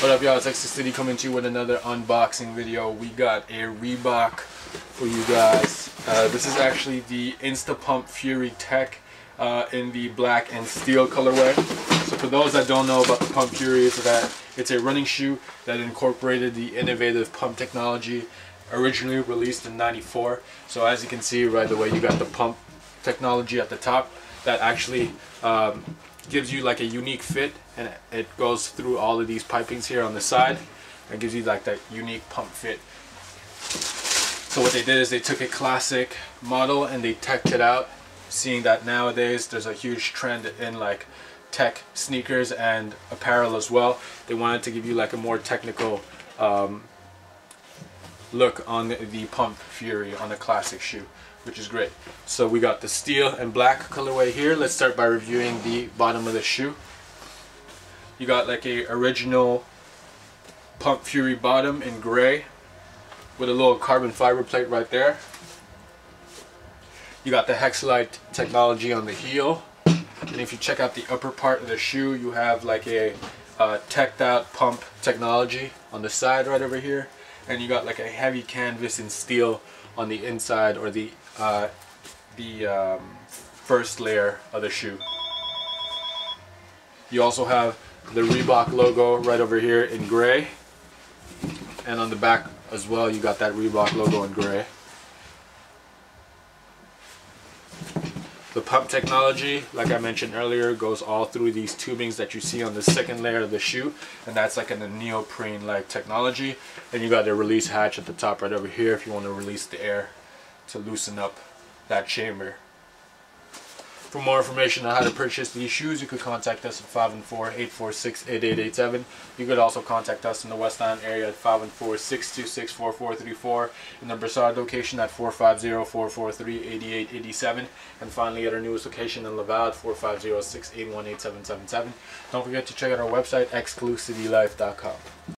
What up y'all, it's Exclucity coming to you with another unboxing video. We got a Reebok for you guys. Uh, this is actually the Instapump Fury Tech uh, in the black and steel colorway. So for those that don't know about the Pump Fury, it's that it's a running shoe that incorporated the innovative pump technology originally released in 94. So as you can see right away, you got the pump technology at the top that actually um, gives you like a unique fit and it goes through all of these pipings here on the side and gives you like that unique pump fit. So what they did is they took a classic model and they teched it out seeing that nowadays there's a huge trend in like tech sneakers and apparel as well. They wanted to give you like a more technical um, look on the, pump fury on the classic shoe which is great. So we got the steel and black colorway here. Let's start by reviewing the bottom of the shoe. You got like a original Pump Fury bottom in gray with a little carbon fiber plate right there. You got the Hexalite technology on the heel. And if you check out the upper part of the shoe, you have like a uh, teched out pump technology on the side right over here. And you got like a heavy canvas and steel on the inside or the uh, the um, first layer of the shoe. You also have the Reebok logo right over here in gray and on the back as well you got that Reebok logo in gray. The pump technology, like I mentioned earlier, goes all through these tubings that you see on the second layer of the shoe. And that's like in a neoprene-like technology. And you got the release hatch at the top right over here if you want to release the air to loosen up that chamber. For more information on how to purchase these shoes, you could contact us at 514-846-8887. You could also contact us in the West Island area at 514-626-4434, in the Brossard location at 450-443-8887, and finally at our newest location in Laval at 450-681-8777. Don't forget to check out our website, exclucitylife.com.